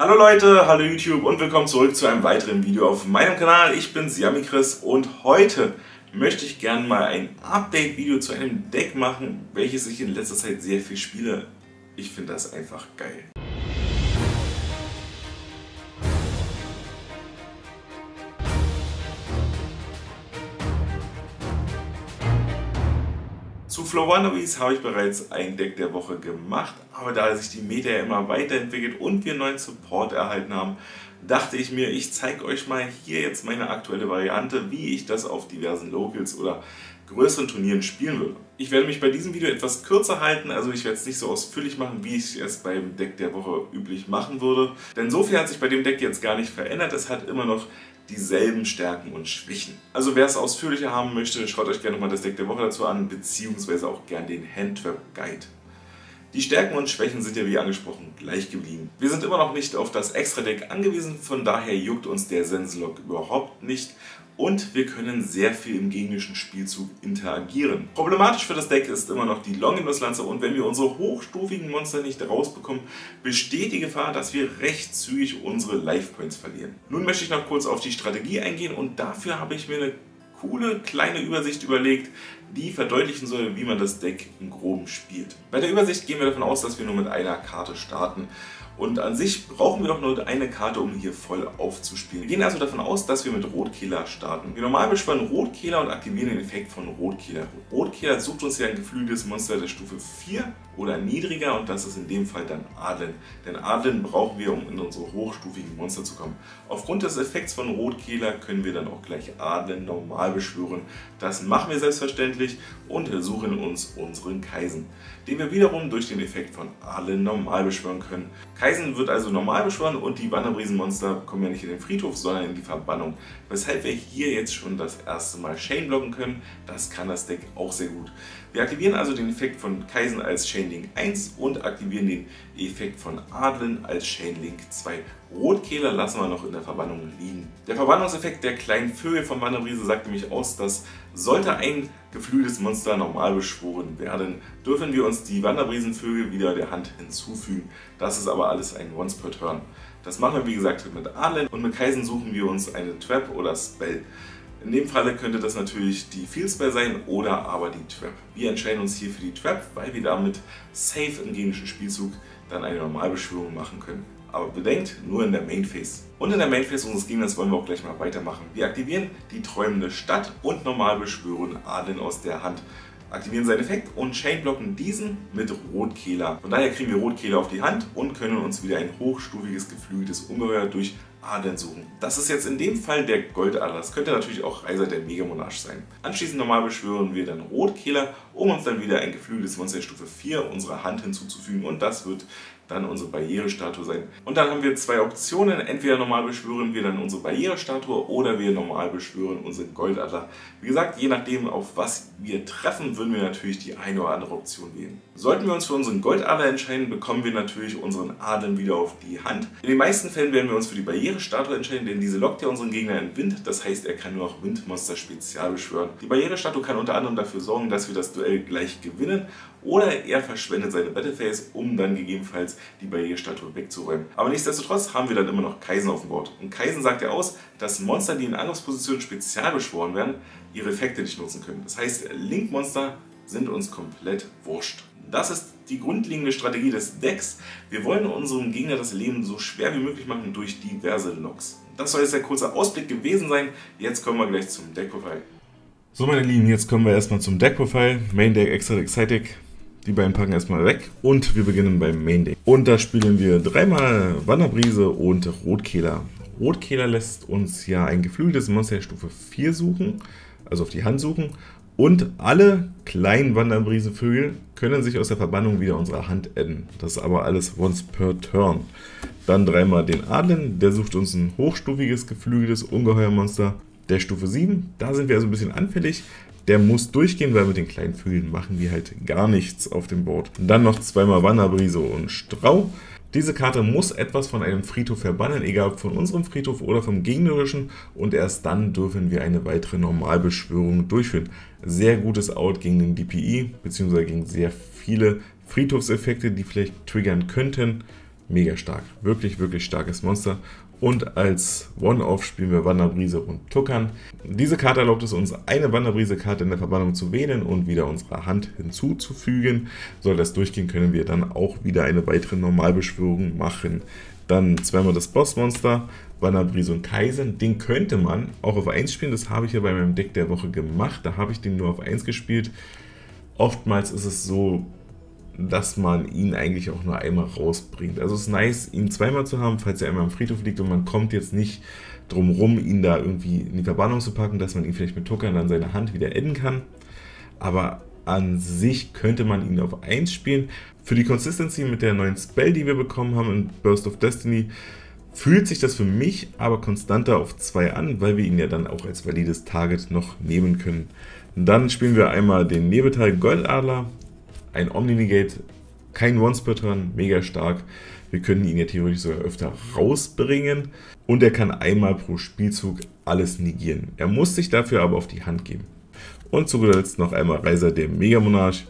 Hallo Leute, hallo YouTube und willkommen zurück zu einem weiteren Video auf meinem Kanal. Ich bin Siamikris und heute möchte ich gerne mal ein Update-Video zu einem Deck machen, welches ich in letzter Zeit sehr viel spiele. Ich finde das einfach geil. Flow Wannabes habe ich bereits ein Deck der Woche gemacht, aber da sich die Meta ja immer weiterentwickelt und wir neuen Support erhalten haben, dachte ich mir, ich zeige euch mal hier jetzt meine aktuelle Variante, wie ich das auf diversen Locals oder größeren Turnieren spielen würde. Ich werde mich bei diesem Video etwas kürzer halten, also ich werde es nicht so ausführlich machen, wie ich es beim Deck der Woche üblich machen würde. Denn so viel hat sich bei dem Deck jetzt gar nicht verändert, es hat immer noch dieselben Stärken und Schwächen. Also wer es ausführlicher haben möchte, schaut euch gerne nochmal das Deck der Woche dazu an, beziehungsweise auch gerne den Handtrap Guide. Die Stärken und Schwächen sind ja wie angesprochen gleich geblieben. Wir sind immer noch nicht auf das Extra-Deck angewiesen, von daher juckt uns der Sensenlock überhaupt nicht und wir können sehr viel im gegnerischen Spielzug interagieren. Problematisch für das Deck ist immer noch die Longinus-Lanze und wenn wir unsere hochstufigen Monster nicht rausbekommen, besteht die Gefahr, dass wir recht zügig unsere Life Points verlieren. Nun möchte ich noch kurz auf die Strategie eingehen und dafür habe ich mir eine coole kleine Übersicht überlegt, die verdeutlichen soll, wie man das Deck im Groben spielt. Bei der Übersicht gehen wir davon aus, dass wir nur mit einer Karte starten. Und an sich brauchen wir doch nur eine Karte, um hier voll aufzuspielen. Wir gehen also davon aus, dass wir mit Rotkehler starten. Wir normal beschwören Rotkehler und aktivieren den Effekt von Rotkehler. Rotkehler sucht uns ja ein geflügeltes Monster der Stufe 4 oder niedriger und das ist in dem Fall dann Adlen. Denn Adlen brauchen wir, um in unsere hochstufigen Monster zu kommen. Aufgrund des Effekts von Rotkehler können wir dann auch gleich Adlen normal beschwören. Das machen wir selbstverständlich und suchen uns unseren Kaisen, den wir wiederum durch den Effekt von Adlen normal beschwören können. Kaisen wird also normal beschworen und die Wanderbriesenmonster kommen ja nicht in den Friedhof, sondern in die Verbannung. Weshalb wir hier jetzt schon das erste Mal Shane blocken können. Das kann das Deck auch sehr gut. Wir aktivieren also den Effekt von Kaisen als Shane Link 1 und aktivieren den Effekt von Adlen als Shane Link 2. Rotkehler lassen wir noch in der Verbannung liegen. Der Verbannungseffekt der kleinen Vögel von Wanderbrise sagt nämlich aus, dass sollte ein geflügeltes Monster normal beschworen werden, dürfen wir uns die Wanderbriesenvögel wieder der Hand hinzufügen. Das ist aber alles ein Once per Turn. Das machen wir wie gesagt mit Adlen und mit Kaisen suchen wir uns eine Trap oder Spell. In dem Falle könnte das natürlich die Field Spell sein oder aber die Trap. Wir entscheiden uns hier für die Trap, weil wir damit safe im genischen Spielzug dann eine Normalbeschwörung machen können. Aber bedenkt, nur in der Main Phase. Und in der Main Phase unseres Gegners wollen wir auch gleich mal weitermachen. Wir aktivieren die träumende Stadt und normal beschwören Adeln aus der Hand. Aktivieren seinen Effekt und chainblocken diesen mit Rotkehler. Von daher kriegen wir Rotkehler auf die Hand und können uns wieder ein hochstufiges geflügeltes Ungeheuer durch Adern suchen. Das ist jetzt in dem Fall der Goldader. Das könnte natürlich auch Reiser der Megamonarch sein. Anschließend normal beschwören wir dann Rotkehler, um uns dann wieder ein geflügeltes Monster Stufe 4 unserer Hand hinzuzufügen und das wird dann unsere Barrierestatue sein. Und dann haben wir zwei Optionen. Entweder normal beschwören wir dann unsere Barrierestatue oder wir normal beschwören unseren Goldadler. Wie gesagt, je nachdem auf was wir treffen, würden wir natürlich die eine oder andere Option wählen. Sollten wir uns für unseren Goldadler entscheiden, bekommen wir natürlich unseren Adlen wieder auf die Hand. In den meisten Fällen werden wir uns für die Barrierestatue entscheiden, denn diese lockt ja unseren Gegner in Wind. Das heißt, er kann nur auch Windmonster spezial beschwören. Die Barrierestatue kann unter anderem dafür sorgen, dass wir das Duell gleich gewinnen oder er verschwendet seine Battleface, um dann gegebenenfalls die Barrierestatue wegzuräumen. Aber nichtsdestotrotz haben wir dann immer noch Kaisen auf dem Board. Und Kaisen sagt ja aus, dass Monster, die in Angriffspositionen spezial beschworen werden, ihre Effekte nicht nutzen können. Das heißt, Link-Monster sind uns komplett wurscht. Das ist die grundlegende Strategie des Decks. Wir wollen unserem Gegner das Leben so schwer wie möglich machen durch diverse Logs. Das soll jetzt der kurze Ausblick gewesen sein. Jetzt kommen wir gleich zum Deck-Profile. So meine Lieben, jetzt kommen wir erstmal zum Deck-Profile. Main Deck, Extra Deck, Side Deck. Die beiden packen erstmal weg und wir beginnen beim Main Deck. Und da spielen wir dreimal Wanderbrise und Rotkehler. Rotkehler lässt uns ja ein geflügeltes Monster Stufe 4 suchen, also auf die Hand suchen. Und alle kleinen Wanderbrisevögel können sich aus der Verbannung wieder unserer Hand adden. Das ist aber alles once per turn. Dann dreimal den Adlen, der sucht uns ein hochstufiges, geflügeltes Ungeheuermonster der Stufe 7. Da sind wir also ein bisschen anfällig. Der muss durchgehen, weil mit den kleinen Vögeln machen wir halt gar nichts auf dem Board. Dann noch zweimal Wanderbrise und Strau. Diese Karte muss etwas von einem Friedhof verbannen, egal ob von unserem Friedhof oder vom gegnerischen und erst dann dürfen wir eine weitere Normalbeschwörung durchführen. Sehr gutes Out gegen den DPI, beziehungsweise gegen sehr viele Friedhofseffekte, die vielleicht triggern könnten. mega stark. Wirklich, wirklich starkes Monster. Und als One-Off spielen wir Wanderbrise und Tuckern. Diese Karte erlaubt es uns, eine Wanderbrise-Karte in der Verbannung zu wählen und wieder unserer Hand hinzuzufügen. Soll das durchgehen, können wir dann auch wieder eine weitere Normalbeschwörung machen. Dann zweimal das Bossmonster, Wanderbrise und Kaisen. Den könnte man auch auf 1 spielen, das habe ich ja bei meinem Deck der Woche gemacht. Da habe ich den nur auf 1 gespielt. Oftmals ist es so, dass man ihn eigentlich auch nur einmal rausbringt. Also es ist nice, ihn zweimal zu haben, falls er einmal am Friedhof liegt und man kommt jetzt nicht drum rum, ihn da irgendwie in die Verbannung zu packen, dass man ihn vielleicht mit Tuckern an seine Hand wieder adden kann. Aber an sich könnte man ihn auf 1 spielen. Für die Consistency mit der neuen Spell, die wir bekommen haben in Burst of Destiny, fühlt sich das für mich aber konstanter auf 2 an, weil wir ihn ja dann auch als valides Target noch nehmen können. Dann spielen wir einmal den Nebelteil Goldadler, ein Omni-Negate, kein Once-Per-Turn, mega stark. Wir können ihn ja theoretisch sogar öfter rausbringen und er kann einmal pro Spielzug alles negieren. Er muss sich dafür aber auf die Hand geben. Und zu guter Letzt noch einmal Reiser der Mega-Monarch.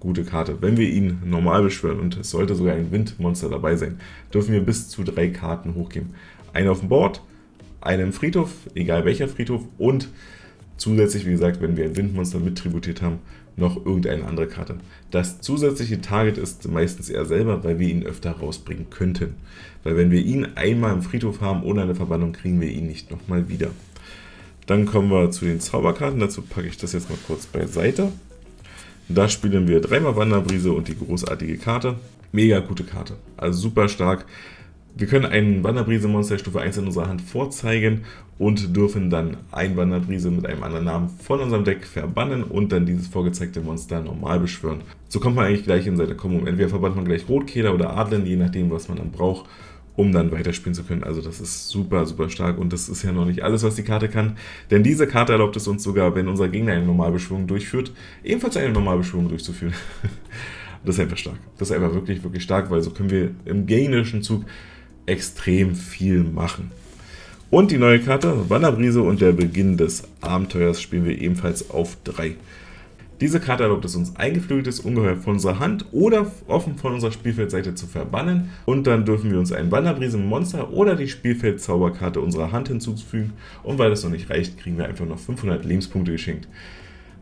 Gute Karte. Wenn wir ihn normal beschwören und es sollte sogar ein Windmonster dabei sein, dürfen wir bis zu drei Karten hochgeben. Eine auf dem Board, eine im Friedhof, egal welcher Friedhof und zusätzlich, wie gesagt, wenn wir ein Windmonster mit tributiert haben, noch irgendeine andere Karte. Das zusätzliche Target ist meistens er selber, weil wir ihn öfter rausbringen könnten. Weil wenn wir ihn einmal im Friedhof haben ohne eine Verbannung, kriegen wir ihn nicht nochmal wieder. Dann kommen wir zu den Zauberkarten. Dazu packe ich das jetzt mal kurz beiseite. Da spielen wir dreimal Wanderbrise und die großartige Karte. Mega gute Karte. Also super stark. Wir können einen Wanderbrise-Monster Stufe 1 in unserer Hand vorzeigen und dürfen dann ein Wanderbrise mit einem anderen Namen von unserem Deck verbannen und dann dieses vorgezeigte Monster normal beschwören. So kommt man eigentlich gleich in seine Kombo. Entweder verbannt man gleich Rotkehler oder Adlen, je nachdem, was man dann braucht, um dann weiterspielen zu können. Also das ist super, super stark und das ist ja noch nicht alles, was die Karte kann. Denn diese Karte erlaubt es uns sogar, wenn unser Gegner eine Normalbeschwörung durchführt, ebenfalls eine Normalbeschwörung durchzuführen. das ist einfach stark. Das ist einfach wirklich, wirklich stark, weil so können wir im gegnerischen Zug extrem viel machen. Und die neue Karte, Wanderbrise und der Beginn des Abenteuers spielen wir ebenfalls auf 3. Diese Karte erlaubt es uns, eingeflügeltes Ungeheuer von unserer Hand oder offen von unserer Spielfeldseite zu verbannen. Und dann dürfen wir uns ein Wanderbrise-Monster oder die Spielfeldzauberkarte unserer Hand hinzufügen. Und weil das noch nicht reicht, kriegen wir einfach noch 500 Lebenspunkte geschenkt.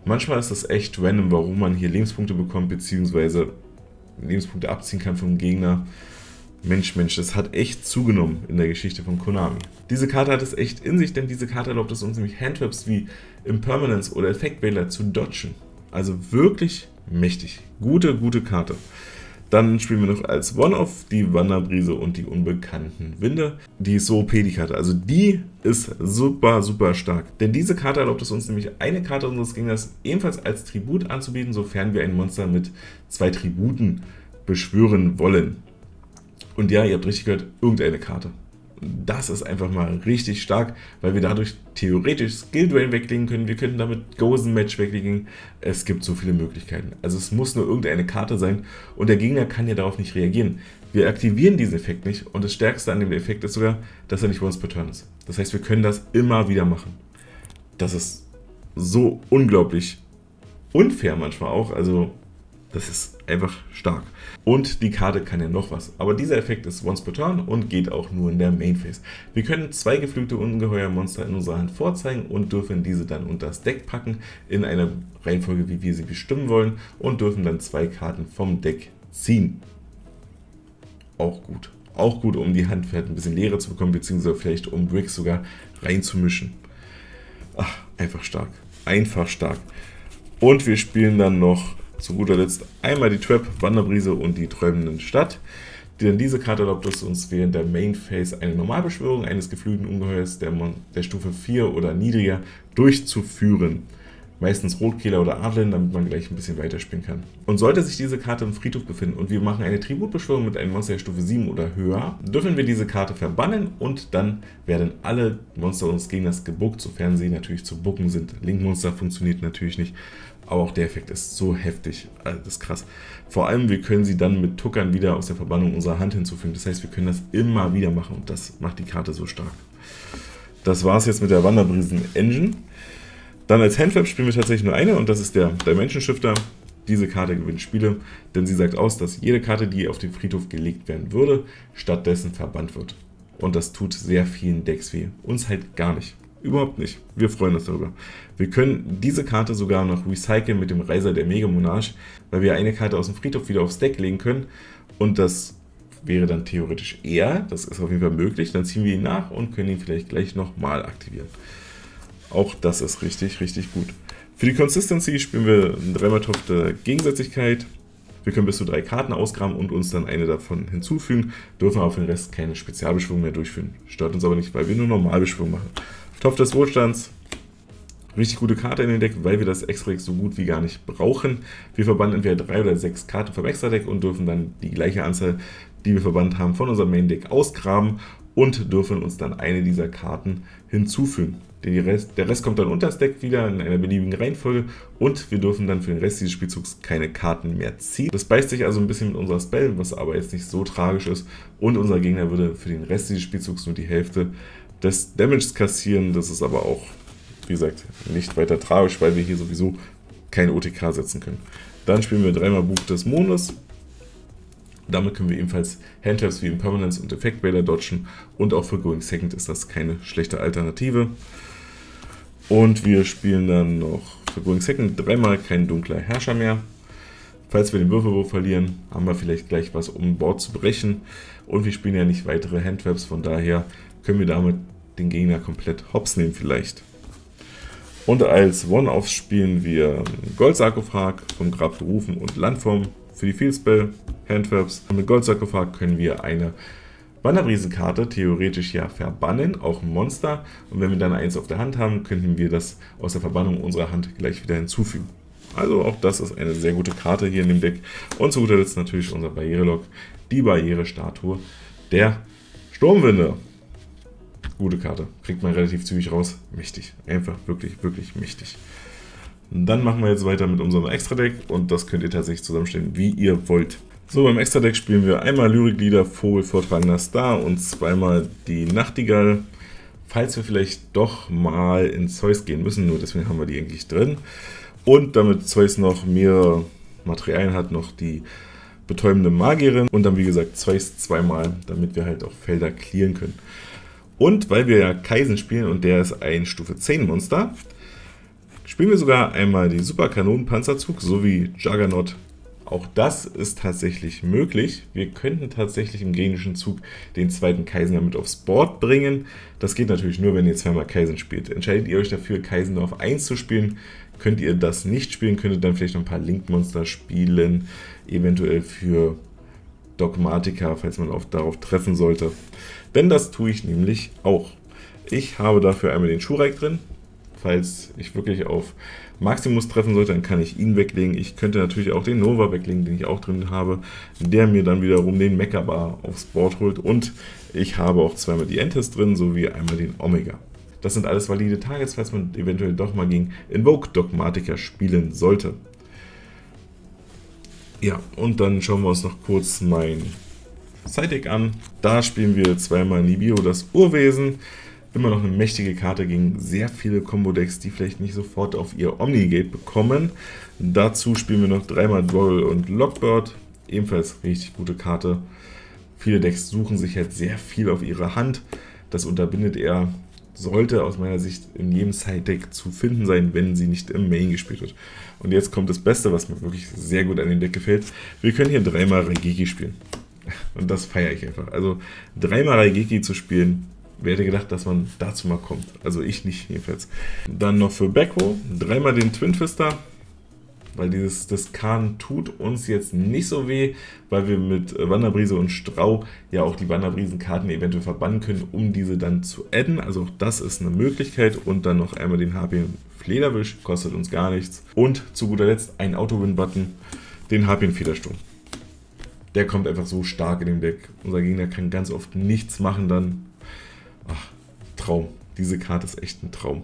Manchmal ist das echt random, warum man hier Lebenspunkte bekommt, beziehungsweise Lebenspunkte abziehen kann vom Gegner. Mensch, Mensch, das hat echt zugenommen in der Geschichte von Konami. Diese Karte hat es echt in sich, denn diese Karte erlaubt es uns nämlich Handtraps wie Impermanence oder Effektwähler zu dodgen. Also wirklich mächtig. Gute, gute Karte. Dann spielen wir noch als One-Off die Wanderbrise und die unbekannten Winde. Die ist so OP, die Karte. Also die ist super, super stark. Denn diese Karte erlaubt es uns nämlich, eine Karte unseres Gegners ebenfalls als Tribut anzubieten, sofern wir ein Monster mit zwei Tributen beschwören wollen. Und ja, ihr habt richtig gehört, irgendeine Karte. Das ist einfach mal richtig stark, weil wir dadurch theoretisch Skill Drain weglegen können. Wir könnten damit Gozen Match weglegen. Es gibt so viele Möglichkeiten. Also es muss nur irgendeine Karte sein und der Gegner kann ja darauf nicht reagieren. Wir aktivieren diesen Effekt nicht und das Stärkste an dem Effekt ist sogar, dass er nicht once per turn ist. Das heißt, wir können das immer wieder machen. Das ist so unglaublich unfair manchmal auch. Also das ist einfach stark. Und die Karte kann ja noch was. Aber dieser Effekt ist once per turn und geht auch nur in der Main Phase. Wir können zwei geflügelte Ungeheuermonster in unserer Hand vorzeigen und dürfen diese dann unter das Deck packen in einer Reihenfolge, wie wir sie bestimmen wollen und dürfen dann zwei Karten vom Deck ziehen. Auch gut. Auch gut, um die Hand vielleicht ein bisschen leerer zu bekommen, beziehungsweise vielleicht um Bricks sogar reinzumischen. Ach, einfach stark. Einfach stark. Und wir spielen dann noch zu guter Letzt einmal die Trap, Wanderbrise und die träumenden Stadt. Denn diese Karte erlaubt es uns während der Main Phase eine Normalbeschwörung eines geflügelten Ungeheuers der, der Stufe 4 oder niedriger durchzuführen. Meistens Rotkehler oder Adlen, damit man gleich ein bisschen weiterspielen kann. Und sollte sich diese Karte im Friedhof befinden und wir machen eine Tributbeschwörung mit einem Monster der Stufe 7 oder höher, dürfen wir diese Karte verbannen und dann werden alle Monster unseres Gegners gebuckt, sofern sie natürlich zu bucken sind. Link-Monster funktioniert natürlich nicht. Aber auch der Effekt ist so heftig. Also das ist krass. Vor allem, wir können sie dann mit Tuckern wieder aus der Verbannung unserer Hand hinzufügen. Das heißt, wir können das immer wieder machen und das macht die Karte so stark. Das war es jetzt mit der Wanderbrisen Engine. Dann als Handflap spielen wir tatsächlich nur eine und das ist der Dimension Shifter. Diese Karte gewinnt Spiele, denn sie sagt aus, dass jede Karte, die auf den Friedhof gelegt werden würde, stattdessen verbannt wird. Und das tut sehr vielen Decks weh. Uns halt gar nicht. Überhaupt nicht. Wir freuen uns darüber. Wir können diese Karte sogar noch recyceln mit dem Reiser der Mega Monarch, weil wir eine Karte aus dem Friedhof wieder aufs Deck legen können. Und das wäre dann theoretisch eher, das ist auf jeden Fall möglich. Dann ziehen wir ihn nach und können ihn vielleicht gleich nochmal aktivieren. Auch das ist richtig, richtig gut. Für die Consistency spielen wir einen Dreimal-Topf der Gegensätzlichkeit. Wir können bis zu drei Karten ausgraben und uns dann eine davon hinzufügen, dürfen aber für den Rest keine Spezialbeschwörung mehr durchführen. Stört uns aber nicht, weil wir nur Normalbeschwörung machen. Topf des Wohlstands, richtig gute Karte in den Deck, weil wir das Extra-Deck so gut wie gar nicht brauchen. Wir verbannen entweder drei oder sechs Karten vom Extra-Deck und dürfen dann die gleiche Anzahl, die wir verbannt haben, von unserem Main-Deck ausgraben und dürfen uns dann eine dieser Karten hinzufügen. Rest, der Rest kommt dann unter das Deck wieder in einer beliebigen Reihenfolge und wir dürfen dann für den Rest dieses Spielzugs keine Karten mehr ziehen. Das beißt sich also ein bisschen mit unserer Spell, was aber jetzt nicht so tragisch ist und unser Gegner würde für den Rest dieses Spielzugs nur die Hälfte des Damages kassieren. Das ist aber auch, wie gesagt, nicht weiter tragisch, weil wir hier sowieso keine OTK setzen können. Dann spielen wir dreimal Buch des Mondes. Damit können wir ebenfalls Handtaps wie Impermanence und Effect Raider dodgen und auch für Going Second ist das keine schlechte Alternative. Und wir spielen dann noch für Going Second dreimal kein dunkler Herrscher mehr. Falls wir den Würfelwurf verlieren, haben wir vielleicht gleich was, um Bord zu brechen. Und wir spielen ja nicht weitere Handtraps, von daher können wir damit den Gegner komplett hops nehmen vielleicht. Und als One-Offs spielen wir Goldsarkophag vom Grab der und Landform für die Fieldspell, Handtraps. Und mit Goldsarkophag können wir eine Wanderbriesenkarte theoretisch ja verbannen, auch ein Monster. Und wenn wir dann eins auf der Hand haben, könnten wir das aus der Verbannung unserer Hand gleich wieder hinzufügen. Also auch das ist eine sehr gute Karte hier in dem Deck. Und zu guter Letzt natürlich unser Barrierelog, die Barrierestatue der Sturmwinde. Gute Karte. Kriegt man relativ zügig raus. Mächtig. Einfach wirklich, wirklich mächtig. Dann machen wir jetzt weiter mit unserem Extra-Deck und das könnt ihr tatsächlich zusammenstellen, wie ihr wollt. So, beim Extra-Deck spielen wir einmal Lyriklieder, Vogel, vortragender Star und zweimal die Nachtigall. Falls wir vielleicht doch mal in Zeus gehen müssen, nur deswegen haben wir die eigentlich drin. Und damit Zeus noch mehrere Materialien hat, noch die betäubende Magierin und dann wie gesagt Zeus zweimal, damit wir halt auch Felder clearen können. Und weil wir ja Kaisen spielen und der ist ein Stufe 10 Monster, spielen wir sogar einmal die Super Kanonenpanzerzug sowie Juggernaut auch das ist tatsächlich möglich. Wir könnten tatsächlich im gegnerischen Zug den zweiten Kaisen damit aufs Board bringen. Das geht natürlich nur, wenn ihr zweimal Kaisen spielt. Entscheidet ihr euch dafür, Kaisen nur auf 1 zu spielen, könnt ihr das nicht spielen, könntet dann vielleicht noch ein paar Link-Monster spielen, eventuell für Dogmatika, falls man auf, darauf treffen sollte. Denn das tue ich nämlich auch. Ich habe dafür einmal den Schureik drin, falls ich wirklich auf Maximus treffen sollte, dann kann ich ihn weglegen. Ich könnte natürlich auch den Nova weglegen, den ich auch drin habe, der mir dann wiederum den Mecha-Bar aufs Board holt. Und ich habe auch zweimal die Entes drin, sowie einmal den Omega. Das sind alles valide Targets, falls man eventuell doch mal gegen Invoke Dogmatica spielen sollte. Ja, und dann schauen wir uns noch kurz mein Side-Deck an. Da spielen wir zweimal Nibio, das Urwesen immer noch eine mächtige Karte gegen sehr viele Combo-Decks, die vielleicht nicht sofort auf ihr Omnigate bekommen. Dazu spielen wir noch dreimal Doral und Lockbird, ebenfalls richtig gute Karte. Viele Decks suchen sich halt sehr viel auf ihre Hand. Das unterbindet er, sollte aus meiner Sicht in jedem Side-Deck zu finden sein, wenn sie nicht im Main gespielt wird. Und jetzt kommt das Beste, was mir wirklich sehr gut an dem Deck gefällt. Wir können hier dreimal Raigeki spielen. Und das feiere ich einfach. Also dreimal Raigeki zu spielen, Wer hätte gedacht, dass man dazu mal kommt? Also ich nicht jedenfalls. Dann noch für Backrow dreimal den Twin Twister, weil dieses Kahn tut uns jetzt nicht so weh, weil wir mit Wanderbrise und Strau ja auch die Wanderbrisenkarten eventuell verbannen können, um diese dann zu adden. Also auch das ist eine Möglichkeit. Und dann noch einmal den Harpien Flederwisch, kostet uns gar nichts. Und zu guter Letzt ein Auto-Win-Button, den Harpien Federsturm. Der kommt einfach so stark in dem Deck. Unser Gegner kann ganz oft nichts machen dann Ach, Traum. Diese Karte ist echt ein Traum.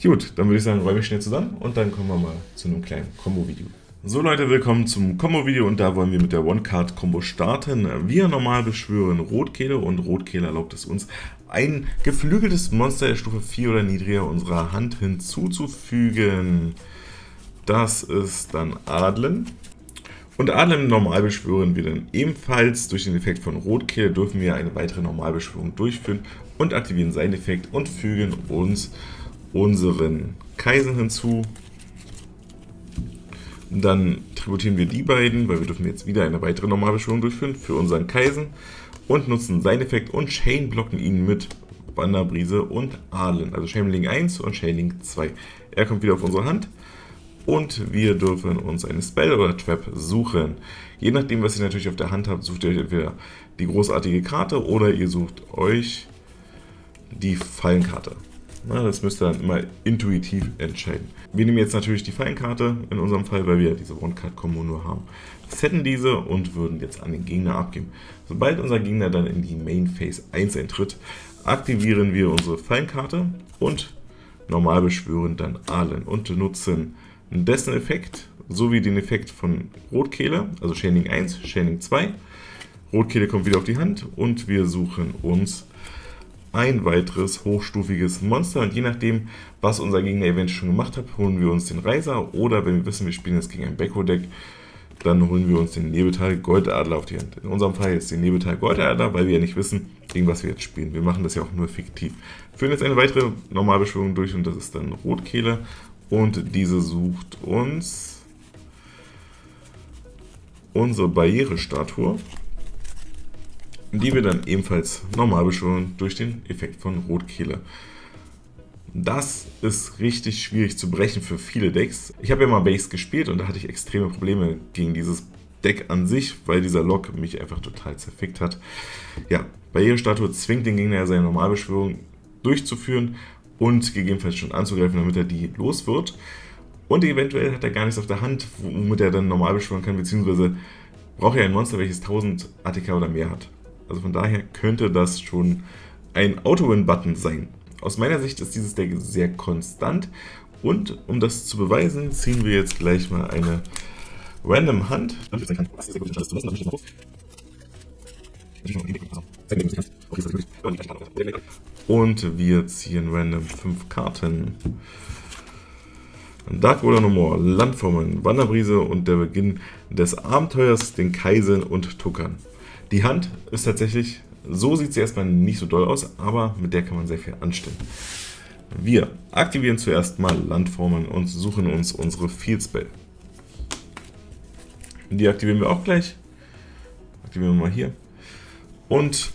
Gut, dann würde ich sagen, räume ich schnell zusammen und dann kommen wir mal zu einem kleinen Combo-Video. So Leute, willkommen zum Combo-Video und da wollen wir mit der One-Card-Combo starten. Wir normal beschwören Rotkehle und Rotkehle erlaubt es uns, ein geflügeltes Monster der Stufe 4 oder niedriger unserer Hand hinzuzufügen. Das ist dann Adlen. Und Adlen normal beschwören wir dann ebenfalls. Durch den Effekt von Rotkehl dürfen wir eine weitere Normalbeschwörung durchführen und aktivieren seinen Effekt und fügen uns unseren Kaisen hinzu. Dann tributieren wir die beiden, weil wir dürfen jetzt wieder eine weitere Normalbeschwörung durchführen für unseren Kaisen und nutzen seinen Effekt und Chain blocken ihn mit Wanderbrise und Adlen. Also Shamelink 1 und Shamelink 2. Er kommt wieder auf unsere Hand und wir dürfen uns eine Spell oder Trap suchen. Je nachdem, was ihr natürlich auf der Hand habt, sucht ihr euch entweder die großartige Karte oder ihr sucht euch die Fallenkarte. Na, das müsst ihr dann immer intuitiv entscheiden. Wir nehmen jetzt natürlich die Fallenkarte in unserem Fall, weil wir diese One-Card-Kombo nur haben. Setten diese und würden jetzt an den Gegner abgeben. Sobald unser Gegner dann in die Main Phase 1 eintritt, aktivieren wir unsere Fallenkarte und normal beschwören dann Allen und nutzen dessen Effekt sowie den Effekt von Rotkehle, also Chaining 1, Chaining 2. Rotkehle kommt wieder auf die Hand und wir suchen uns ein weiteres hochstufiges Monster und je nachdem, was unser Gegner eventuell schon gemacht hat, holen wir uns den Reiser oder wenn wir wissen, wir spielen jetzt gegen ein Backo-Deck, dann holen wir uns den Nebelteil Goldadler auf die Hand. In unserem Fall jetzt den Nebelteil Goldadler, weil wir ja nicht wissen, gegen was wir jetzt spielen. Wir machen das ja auch nur fiktiv. Wir führen jetzt eine weitere Normalbeschwörung durch und das ist dann Rotkehle und diese sucht uns unsere Barrierestatue, die wir dann ebenfalls normal beschwören durch den Effekt von Rotkehle. Das ist richtig schwierig zu brechen für viele Decks. Ich habe ja mal Base gespielt und da hatte ich extreme Probleme gegen dieses Deck an sich, weil dieser Lock mich einfach total zerfickt hat. Ja, Barrierestatue zwingt den Gegner seine Normalbeschwörung durchzuführen und gegebenenfalls schon anzugreifen, damit er die los wird. Und eventuell hat er gar nichts auf der Hand, womit er dann normal beschwören kann, beziehungsweise braucht er ein Monster, welches 1000 ATK oder mehr hat. Also von daher könnte das schon ein Auto-Win-Button sein. Aus meiner Sicht ist dieses Deck sehr konstant und um das zu beweisen, ziehen wir jetzt gleich mal eine random Hand. Und wir ziehen random 5 Karten. Dark Water No More, Landformen, Wanderbrise und der Beginn des Abenteuers, den Kaisen und Tuckern. Die Hand ist tatsächlich, so sieht sie erstmal nicht so doll aus, aber mit der kann man sehr viel anstellen. Wir aktivieren zuerst mal Landformen und suchen uns unsere Field Spell. Die aktivieren wir auch gleich. Aktivieren wir mal hier. Und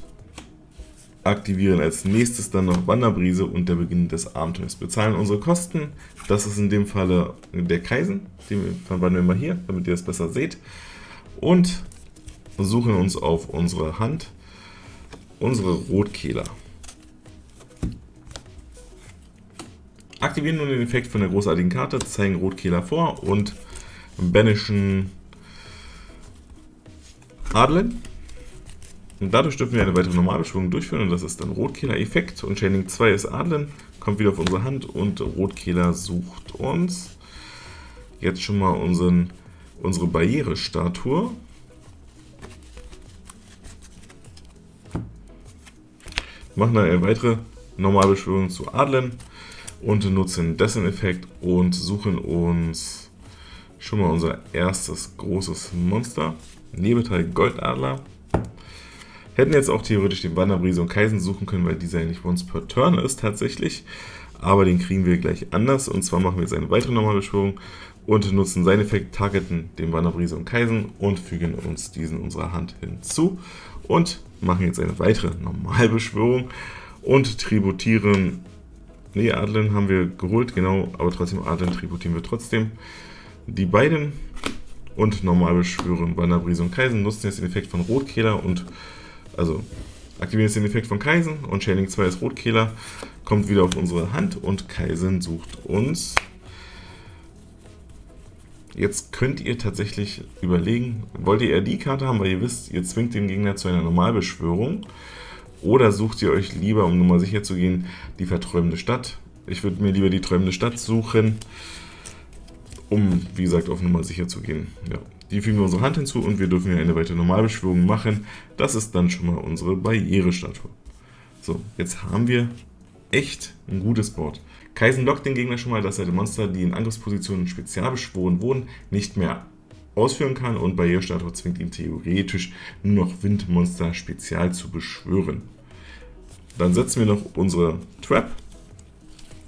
aktivieren als nächstes dann noch Wanderbrise und der Beginn des Abenteuers. Bezahlen unsere Kosten. Das ist in dem Falle der Kaisen. Den verwandeln wir mal hier, damit ihr es besser seht. Und suchen uns auf unsere Hand unsere Rotkehler. Aktivieren nun den Effekt von der großartigen Karte, zeigen Rotkehler vor und banishen Adlen. Und dadurch dürfen wir eine weitere Normalbeschwörung durchführen und das ist dann Rotkehler-Effekt. Und Chaining 2 ist Adlen, kommt wieder auf unsere Hand und Rotkehler sucht uns jetzt schon mal unseren, unsere Barrierestatue. Machen eine weitere Normalbeschwörung zu Adlen und nutzen dessen Effekt und suchen uns schon mal unser erstes großes Monster. Nebelteil Goldadler. Hätten jetzt auch theoretisch den Wanderbrise und Kaisen suchen können, weil dieser ja nicht once per Turn ist tatsächlich. Aber den kriegen wir gleich anders. Und zwar machen wir jetzt eine weitere Normalbeschwörung und nutzen seinen Effekt, targeten den Wanderbrise und Kaisen und fügen uns diesen unserer Hand hinzu. Und machen jetzt eine weitere Normalbeschwörung und tributieren. Ne, Adlen haben wir geholt, genau, aber trotzdem Adlen tributieren wir trotzdem. Die beiden und Normalbeschwörung Wanderbrise und Kaisen nutzen jetzt den Effekt von Rotkehler und also aktivieren jetzt den Effekt von Kaisen und Chaining 2 ist Rotkehler, kommt wieder auf unsere Hand und Kaisen sucht uns. Jetzt könnt ihr tatsächlich überlegen, wollt ihr eher die Karte haben, weil ihr wisst, ihr zwingt den Gegner zu einer Normalbeschwörung oder sucht ihr euch lieber, um Nummer sicher zu gehen, die verträumende Stadt. Ich würde mir lieber die träumende Stadt suchen, um, wie gesagt, auf Nummer sicher zu gehen. Ja. Die fügen wir unsere Hand hinzu und wir dürfen hier eine weitere Normalbeschwörung machen. Das ist dann schon mal unsere Barrierestatue. So, jetzt haben wir echt ein gutes Board. Kaisen lockt den Gegner schon mal, dass er die Monster, die in Angriffspositionen spezial beschworen wurden, nicht mehr ausführen kann und Barrierestator zwingt ihn theoretisch nur noch Windmonster spezial zu beschwören. Dann setzen wir noch unsere Trap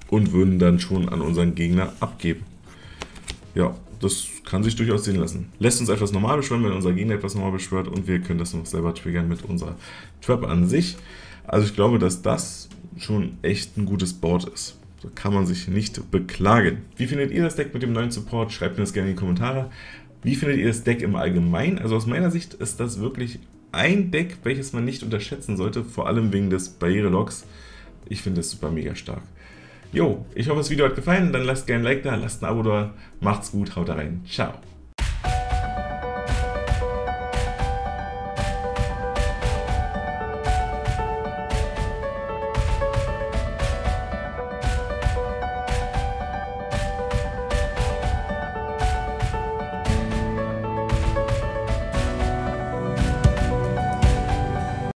und würden dann schon an unseren Gegner abgeben. Ja, das kann sich durchaus sehen lassen. Lässt uns etwas normal beschwören, wenn unser Gegner etwas normal beschwört und wir können das noch selber triggern mit unserer Trap an sich. Also ich glaube, dass das schon echt ein gutes Board ist. Da kann man sich nicht beklagen. Wie findet ihr das Deck mit dem neuen Support? Schreibt mir das gerne in die Kommentare. Wie findet ihr das Deck im Allgemeinen? Also aus meiner Sicht ist das wirklich ein Deck, welches man nicht unterschätzen sollte, vor allem wegen des Barriere-Logs. Ich finde es super mega stark. Jo, ich hoffe, das Video hat gefallen. Dann lasst gerne ein Like da, lasst ein Abo da. Macht's gut, haut rein. Ciao.